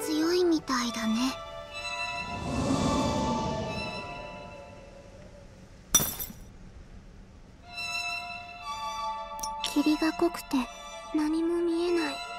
強いみたいだね。霧が濃くて何も見えない。